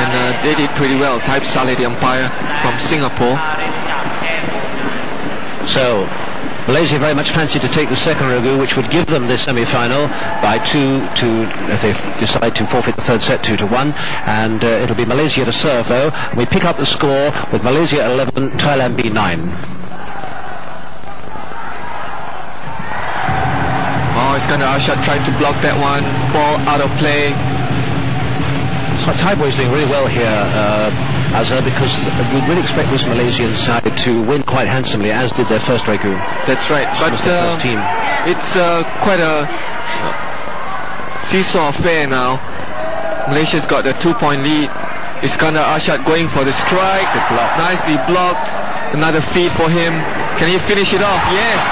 and uh, they did pretty well. Type Saleh, the umpire from Singapore. So, Malaysia very much fancy to take the second regu, which would give them the semi-final by two to, if they decide to forfeit the third set, two to one. And uh, it'll be Malaysia to serve, though. We pick up the score with Malaysia 11, Thailand B 9. Oh, Iskandar Arshad tried to block that one. Ball out of play. Thai is doing really well here, uh, Azhar, because we really expect this Malaysian side to win quite handsomely, as did their first regu. That's right. But uh, team. it's uh, quite a seesaw affair now. Malaysia's got the two-point lead. Iskandar Arshad going for the strike. block. Nicely blocked. Another feed for him. Can he finish it off? Yes.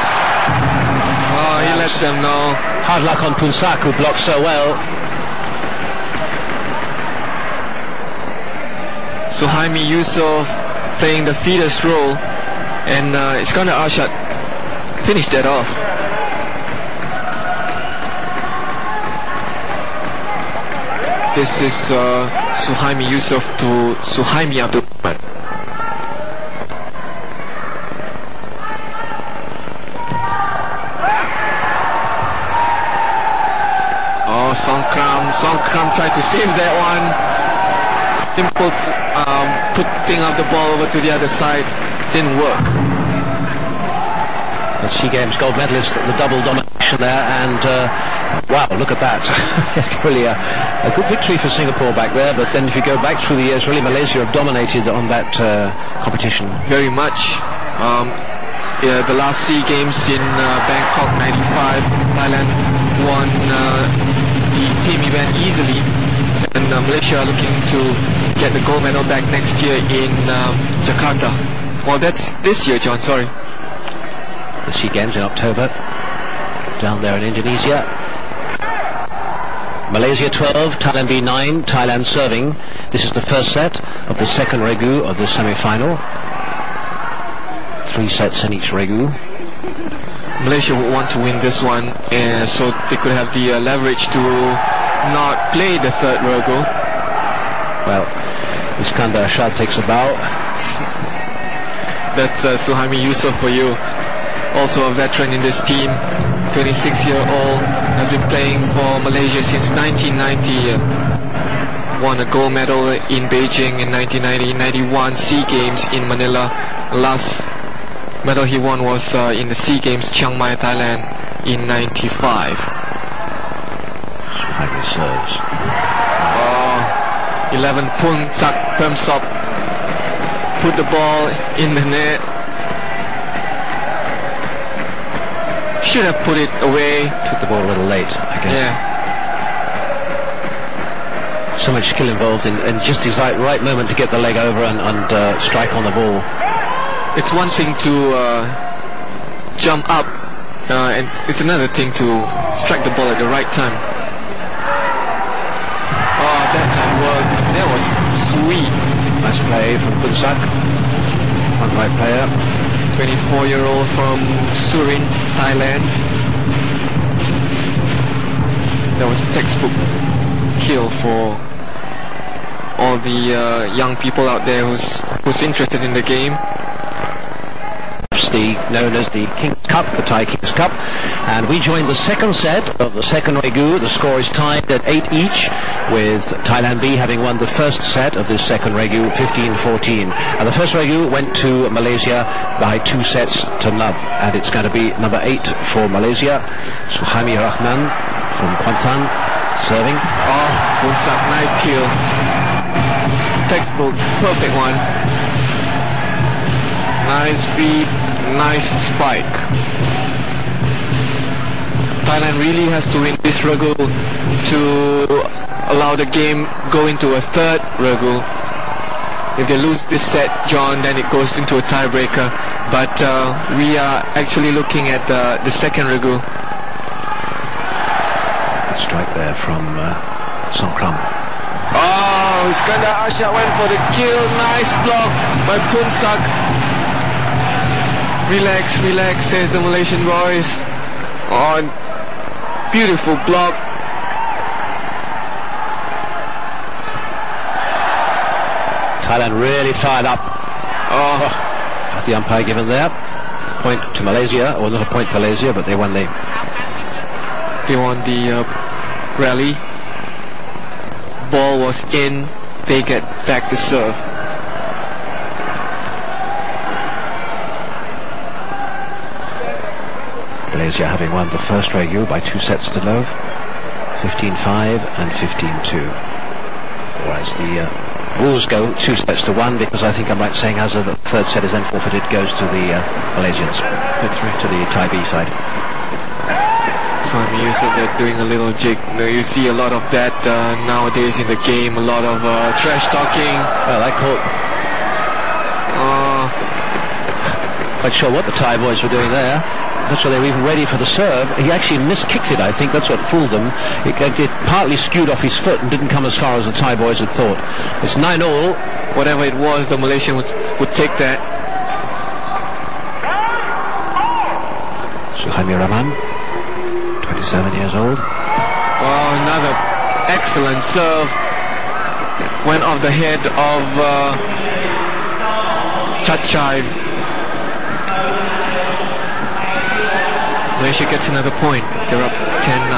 Oh, he lets them know. Hard luck on Punsak, who blocked so well. Suhaimi Yusof playing the feeder's role and uh, Iskandar Arshad finished that off. This is uh, Suhaimi Yusof to Suhaimi Abdul Rahman. Oh, Songkram. Songkram tried to save that one. Simple um, putting of the ball over to the other side. Didn't work. The SEA Games gold medalist, the double domination there, and uh, wow, look at that. really a, a, good victory for Singapore back there, but then if you go back through the years, really Malaysia have dominated on that uh, competition. Very much. Um, yeah, the last SEA Games in uh, Bangkok 95, Thailand won uh, the team event easily, and uh, Malaysia are looking to get the gold medal back next year in um, Jakarta. Well, that's this year, John, sorry. The SEA Games in October, down there in Indonesia. Malaysia 12, Thailand B 9, Thailand serving. This is the first set of the second regu of the semi-final. Three sets in each regu. Malaysia would want to win this one, uh, so they could have the uh, leverage to not play the third regu. Well, Iskandar Arshad takes a bow. That's uh, Suhaimi Yusof for you. Also a veteran in this team. 26 year old. Has been playing for Malaysia since 1990. Won a gold medal in Beijing in 1990, 91 SEA Games in Manila. Last medal he won was uh, in the SEA Games Chiang Mai, Thailand in 95. Suhaimi serves. Oh, 11 Pun Sak Pemsop put the ball in the net. Should have put it away. Took the ball a little late, I guess. Yeah. So much skill involved in, in just the right, right moment to get the leg over and, and uh, strike on the ball. It's one thing to uh, jump up, uh, and it's another thing to strike the ball at the right time. That was sweet. Nice play from Punsak. Front right player. 24 year old from Surin, Thailand. That was textbook kill for all the uh, young people out there who's who's interested in the game. The known as the King's Cup, the Thai King's Cup. And we joined the second set of the second regu. The score is tied at 8 each, with Thailand B having won the first set of this second regu, 15-14. And the first regu went to Malaysia by two sets to none. And it's going to be number 8 for Malaysia, Suhaimi Rahman from Kuantan, serving. Oh, Bunsak, nice kill. Textbook, perfect one. Nice feed, nice spike. Thailand really has to win this regu to allow the game go into a third regu. If they lose this set, John, then it goes into a tiebreaker. But uh, we are actually looking at the, the second regu. Good strike there from uh, Songkram. Oh, Iskandar Arshad went for the kill. Nice block by Punsak. Relax, relax, says the Malaysian boys. Oh, beautiful block. Thailand really fired up. Oh, The umpire given there. Point to Malaysia, or not a point to Malaysia, but they won the they won the uh, rally. Ball was in. They get back to serve. Malaysia having won the first Regu by two sets to love, 15-5 and 15-2. Whereas the uh, Bulls go two sets to one because I think I'm right saying as the third set is then forfeited goes to the uh, Malaysians, That's right. to the Thai B side. So I'm used to that doing a little jig. You, know, you see a lot of that uh, nowadays in the game. A lot of uh, trash talking. Well, I caught Uh, quite sure what the Thai boys were doing there. Not sure they were even ready for the serve. He actually miskicked it, I think. That's what fooled them. It, it partly skewed off his foot and didn't come as far as the Thai boys had thought. It's 9 all. whatever it was, the Malaysian would, would take that. Suhaimi Rahman, 27 years old. Oh, another excellent serve. Went off the head of uh, Chachai. Malaysia gets another point. They're up 10-9.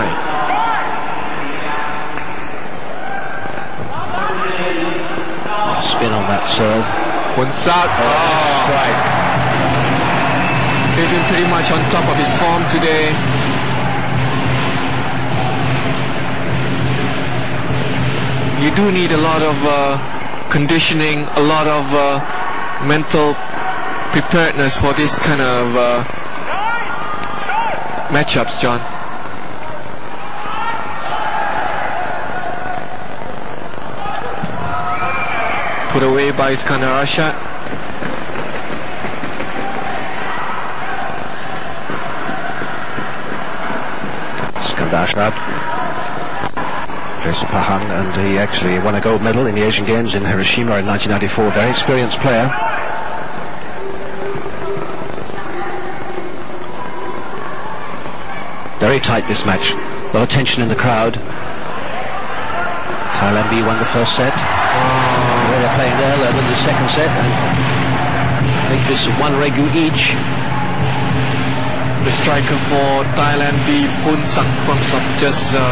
Spin on that serve. Punsak. Oh, Strike. he's been pretty much on top of his form today. You do need a lot of uh, conditioning, a lot of uh, mental preparedness for this kind of uh, matchups, John. Put away by Iskandar Rashad. Skandar Shad. Plays for Pahang and he actually won a gold medal in the Asian Games in Hiroshima in 1994. Very experienced player. Very tight this match. A lot of tension in the crowd. Thailand B won the first set. Well, they're playing there. They're in the second set. I think this one regu each. The striker for Thailand B, Pun Sak Pamsap, just uh,